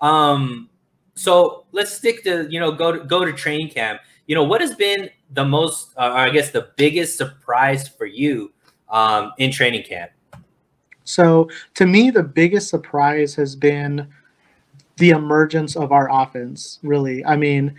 Um, so let's stick to you know go to go to training camp. You know what has been the most, uh, I guess, the biggest surprise for you um, in training camp? So to me, the biggest surprise has been the emergence of our offense. Really, I mean,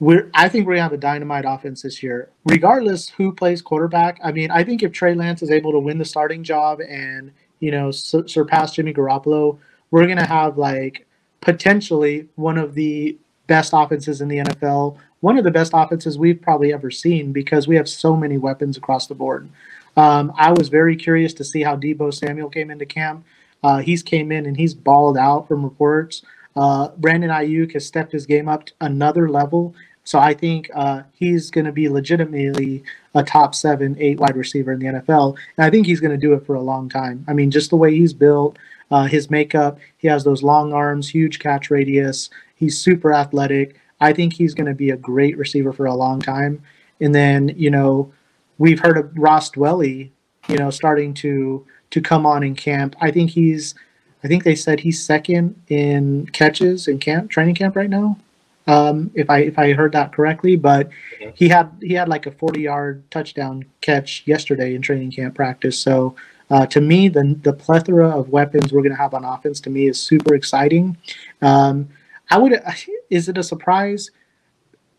we're I think we're gonna have a dynamite offense this year, regardless who plays quarterback. I mean, I think if Trey Lance is able to win the starting job and you know su- surpass Jimmy Garoppolo, we're gonna have like potentially one of the best offenses in the NFL, one of the best offenses we've probably ever seen because we have so many weapons across the board. Um, I was very curious to see how Deebo Samuel came into camp. Uh, he's came in and he's balled out from reports. Uh, Brandon Aiyuk has stepped his game up to another level. So I think uh, he's going to be legitimately a top seven, eight wide receiver in the NFL. And I think he's going to do it for a long time. I mean, just the way he's built, uh, his makeup, he has those long arms, huge catch radius. He's super athletic. I think he's going to be a great receiver for a long time. And then, you know, we've heard of Ross Dwelley, you know, starting to to come on in camp. I think he's I think they said he's second in catches in camp training camp right now. Um, if I if I heard that correctly, but he had he had like a 40 yard touchdown catch yesterday in training camp practice. So uh, to me, the the plethora of weapons we're going to have on offense to me is super exciting. Um, I would is it a surprise?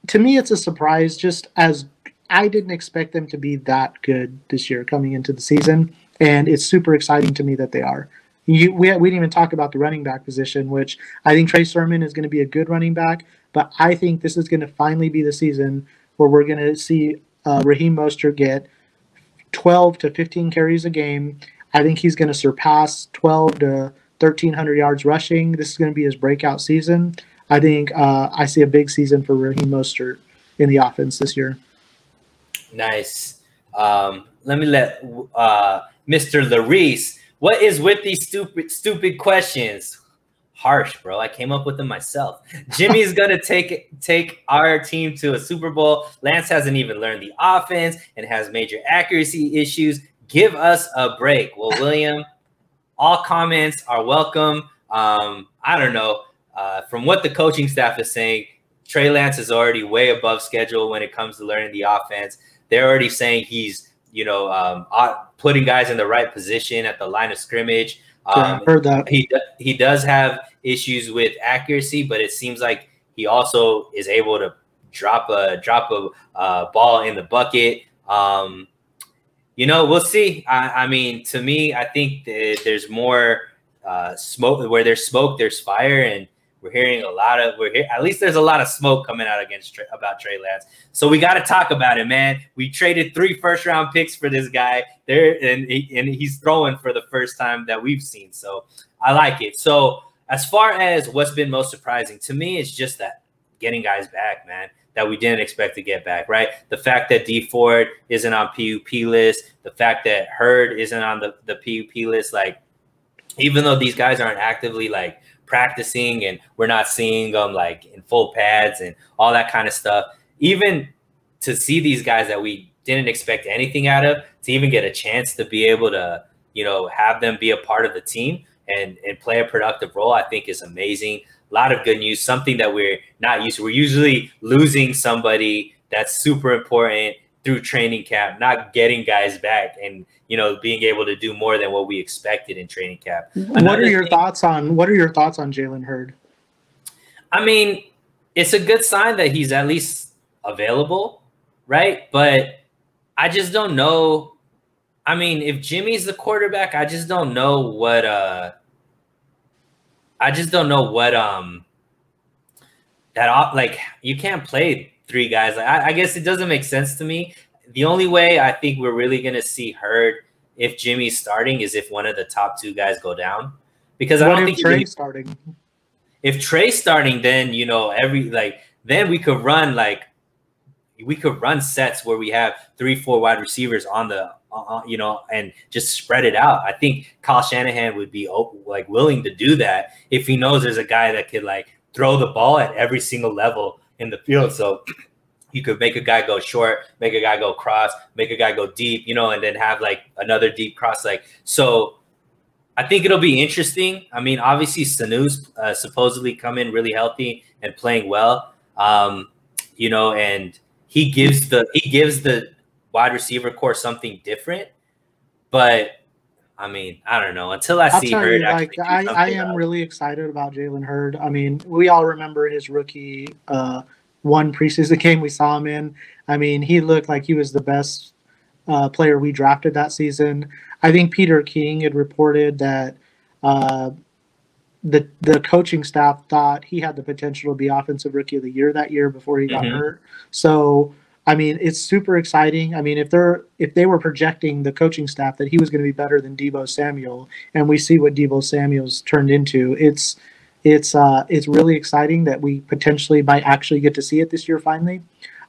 To me, it's a surprise. Just as I didn't expect them to be that good this year coming into the season, and it's super exciting to me that they are. You, we, we didn't even talk about the running back position, which I think Trey Sermon is going to be a good running back, but I think this is going to finally be the season where we're going to see uh, Raheem Mostert get 12 to 15 carries a game. I think he's going to surpass 12 to 1,300 yards rushing. This is going to be his breakout season. I think uh, I see a big season for Raheem Mostert in the offense this year. Nice. Um, let me let uh, Mr. Larice. What is with these stupid, stupid questions? Harsh, bro. I came up with them myself. Jimmy's gonna take take our team to a Super Bowl. Lance hasn't even learned the offense and has major accuracy issues. Give us a break. Well, William, all comments are welcome. Um, I don't know. Uh, from what the coaching staff is saying, Trey Lance is already way above schedule when it comes to learning the offense. They're already saying he's, you know, um, putting guys in the right position at the line of scrimmage. Um, yeah, heard that. He he does have issues with accuracy, but it seems like he also is able to drop a drop a uh, ball in the bucket. Um, you know, we'll see. I, I, mean, to me, I think there's more uh, smoke. Where there's smoke, there's fire, and we're hearing a lot of we're here. At least there's a lot of smoke coming out against about Trey Lance. So we got to talk about it, man. We traded three first round picks for this guy there, and and he's throwing for the first time that we've seen. So I like it. So as far as what's been most surprising to me, it's just that getting guys back, man that we didn't expect to get back, right? The fact that Dee Ford isn't on PUP list, the fact that Hurd isn't on the, the PUP list, like even though these guys aren't actively like practicing and we're not seeing them like in full pads and all that kind of stuff. Even to see these guys that we didn't expect anything out of, to even get a chance to be able to, you know, have them be a part of the team and and play a productive role, I think is amazing. A lot of good news, something that we're not used to. We're usually losing somebody that's super important through training camp, not getting guys back and you know being able to do more than what we expected in training camp. Another what are your thing, thoughts on what are your thoughts on Jalen Hurd? I mean, it's a good sign that he's at least available, right? But I just don't know. I mean, if Jimmy's the quarterback, I just don't know what uh I just don't know what um that like you can't play three guys. I, I guess it doesn't make sense to me. The only way I think we're really gonna see Hurd if Jimmy's starting is if one of the top two guys go down. Because what I don't think Trey's starting. If Trey's starting, then you know every like then we could run like we could run sets where we have three, four wide receivers on the, uh, uh you know, and just spread it out. I think Kyle Shanahan would be like willing to do that if he knows there's a guy that could like throw the ball at every single level in the field. So you could make a guy go short, make a guy go cross, make a guy go deep, you know, and then have like another deep cross. Like, so I think it'll be interesting. I mean, obviously, Sanu's uh, supposedly come in really healthy and playing well. Um, you know, and he gives the he gives the wide receiver corps something different. But I mean, I don't know. Until I I'll see Hurd, you, like I, I am else. really excited about Jalen Hurd. I mean, we all remember his rookie uh, one preseason game we saw him in. I mean, he looked like he was the best uh, player we drafted that season. I think Peter King had reported that uh, the the coaching staff thought he had the potential to be offensive rookie of the year that year before he got Mhm. hurt. So I mean, it's super exciting. I mean, if they're if they were projecting the coaching staff that he was going to be better than Deebo Samuel, and we see what Deebo Samuel's turned into, it's it's uh it's really exciting that we potentially might actually get to see it this year finally.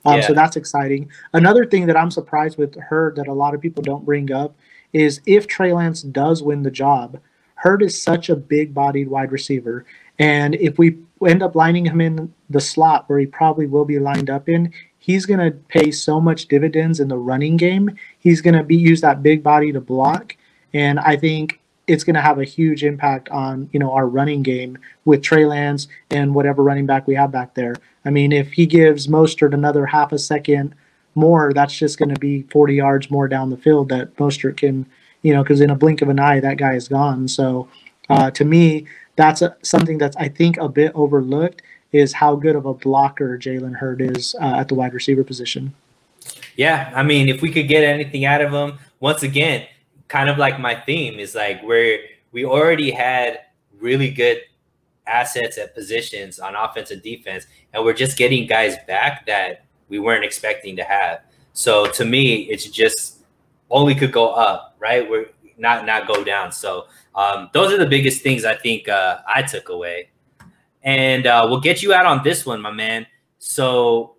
Um, Yeah. So that's exciting. Another thing that I'm surprised with Hurd that a lot of people don't bring up is if Trey Lance does win the job, Hurd is such a big-bodied wide receiver, and if we end up lining him in the slot where he probably will be lined up in, he's going to pay so much dividends in the running game. He's going to be use that big body to block, and I think it's going to have a huge impact on you know our running game with Trey Lance and whatever running back we have back there. I mean, if he gives Mostert another half a second more, that's just going to be 40 yards more down the field that Mostert can, you know, because in a blink of an eye, that guy is gone. So uh, to me, that's a, something that's I think a bit overlooked is how good of a blocker Jalen Hurd is uh, at the wide receiver position. Yeah, I mean, if we could get anything out of him, once again, kind of like my theme is like where we already had really good assets at positions on offense and defense, and we're just getting guys back that we weren't expecting to have. So to me, it's just only could go up, right? We're not not go down. So um, those are the biggest things I think uh, I took away, and uh, we'll get you out on this one, my man. So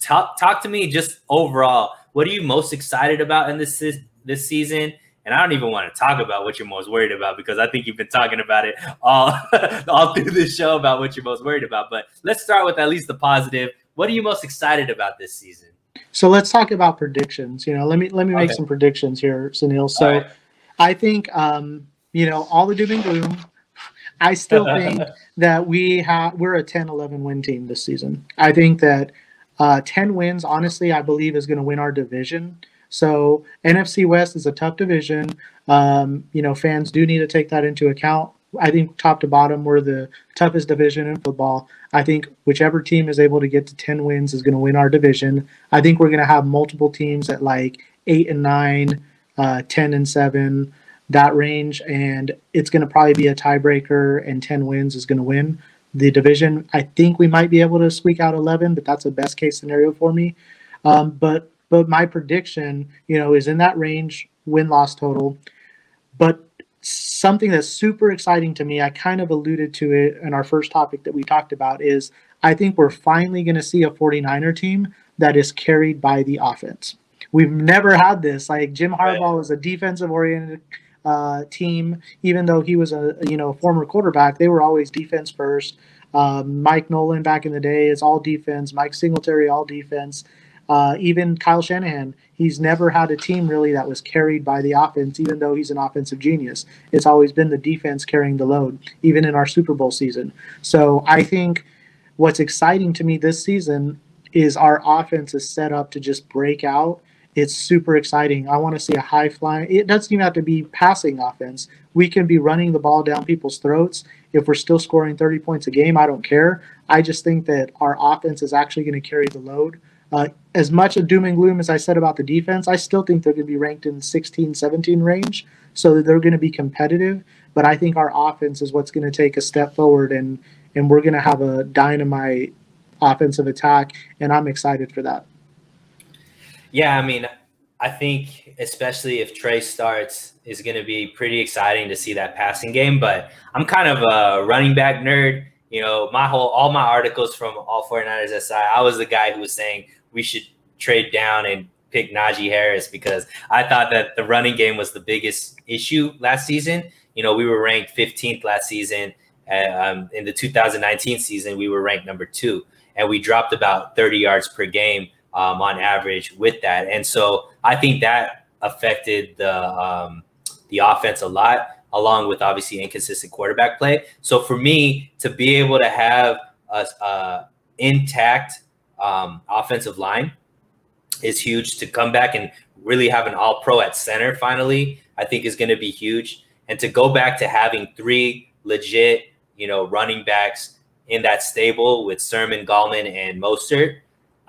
talk talk to me just overall. What are you most excited about in this this season? And I don't even want to talk about what you're most worried about because I think you've been talking about it all all through this show about what you're most worried about. But let's start with at least the positive. What are you most excited about this season? So let's talk about predictions. You know, let me let me make Okay. some predictions here, Sunil. So right. I think um, you know, all the doom and gloom. I still think that we have we're a 10-11 win team this season. I think that uh, 10 wins, honestly, I believe is going to win our division. So NFC West is a tough division. Um, you know, fans do need to take that into account. I think top to bottom, we're the toughest division in football. I think whichever team is able to get to 10 wins is going to win our division. I think we're going to have multiple teams at like 8 and 9, uh, 10 and 7, that range. And it's going to probably be a tiebreaker, and 10 wins is going to win the division. I think we might be able to squeak out 11, but that's a best case scenario for me. Um, but but my prediction, you know, is in that range win loss total. But something that's super exciting to me, I kind of alluded to it in our first topic that we talked about, is I think we're finally going to see a 49er team that is carried by the offense. We've never had this. Like Jim Right. Harbaugh was a defensive oriented uh, team, even though he was a you know former quarterback. They were always defense first. Um, Mike Nolan back in the day is all defense. Mike Singletary all defense. Uh, even Kyle Shanahan, he's never had a team really that was carried by the offense, even though he's an offensive genius. It's always been the defense carrying the load, even in our Super Bowl season. So I think what's exciting to me this season is our offense is set up to just break out. It's super exciting. I want to see a high flying. It doesn't even have to be passing offense. We can be running the ball down people's throats. If we're still scoring 30 points a game, I don't care. I just think that our offense is actually going to carry the load. Uh, as much of doom and gloom as I said about the defense, I still think they're going to be ranked in 16, 17 range. So they're going to be competitive. But I think our offense is what's going to take a step forward, and and we're going to have a dynamite offensive attack, and I'm excited for that. Yeah, I mean, I think especially if Trey starts, is going to be pretty exciting to see that passing game. But I'm kind of a running back nerd. You know, my whole all my articles from all 49ers SI, I was the guy who was saying we should trade down and pick Najee Harris because I thought that the running game was the biggest issue last season. You know, we were ranked 15th last season. Um, in the 2019 season, we were ranked number two, and we dropped about 30 yards per game um, on average with that. And so I think that affected the um, the offense a lot. along with obviously inconsistent quarterback play. So for me to be able to have a, a intact um, offensive line is huge. To come back and really have an All Pro at center finally, I think is going to be huge. And to go back to having three legit, you know, running backs in that stable with Sermon, Gallman, and Mostert,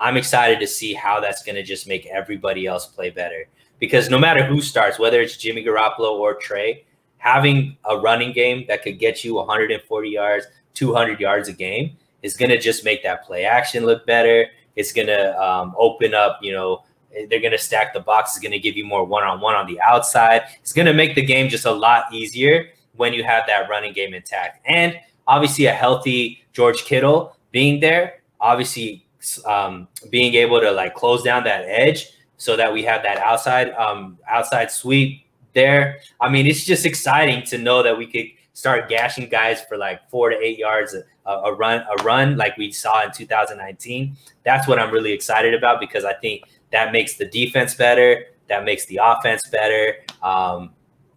I'm excited to see how that's going to just make everybody else play better. Because no matter who starts, whether it's Jimmy Garoppolo or Trey, having a running game that could get you 140 yards, 200 yards a game is going to just make that play action look better. It's going to um, open up, you know, they're going to stack the box. It's going to give you more one on one on the outside. It's going to make the game just a lot easier when you have that running game intact. And obviously, a healthy George Kittle being there, obviously, um, being able to like close down that edge so that we have that outside um, outside sweep there. I mean, it's just exciting to know that we could start gashing guys for like four to eight yards a, a run a run like we saw in 2019. That's what I'm really excited about because I think that makes the defense better. That makes the offense better. Um,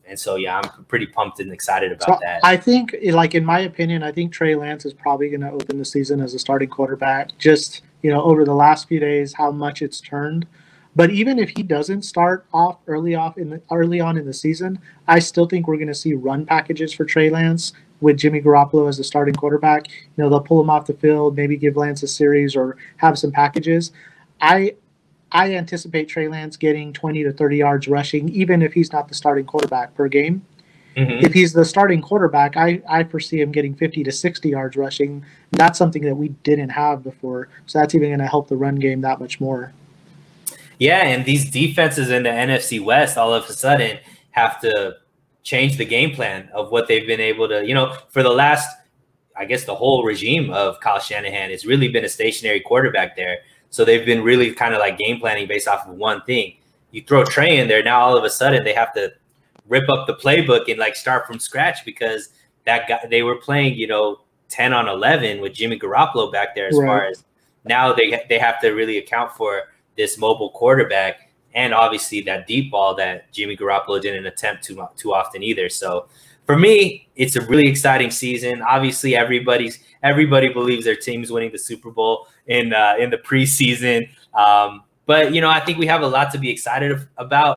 and so, yeah, I'm pretty pumped and excited about so that. I think, like in my opinion, I think Trey Lance is probably going to open the season as a starting quarterback. Just you know, over the last few days, how much it's turned. But even if he doesn't start off early off in the, early on in the season, I still think we're going to see run packages for Trey Lance with Jimmy Garoppolo as the starting quarterback. You know, they'll pull him off the field, maybe give Lance a series or have some packages. I I anticipate Trey Lance getting 20 to 30 yards rushing, even if he's not the starting quarterback per game. Mm-hmm. If he's the starting quarterback, I, I foresee him getting 50 to 60 yards rushing. That's something that we didn't have before. So that's even going to help the run game that much more. Yeah, and these defenses in the NFC West all of a sudden have to change the game plan of what they've been able to, you know, for the last, I guess, the whole regime of Kyle Shanahan, it's really been a stationary quarterback there. So they've been really kind of like game planning based off of one thing. You throw Trey in there, now all of a sudden they have to rip up the playbook and like start from scratch because that guy they were playing, you know, 10 on 11 with Jimmy Garoppolo back there as right. far as now they they have to really account for this mobile quarterback and obviously that deep ball that Jimmy Garoppolo didn't attempt too too often either. So for me, it's a really exciting season. Obviously, everybody's everybody believes their team's winning the Super Bowl in uh, in the preseason. Um, but you know, I think we have a lot to be excited about.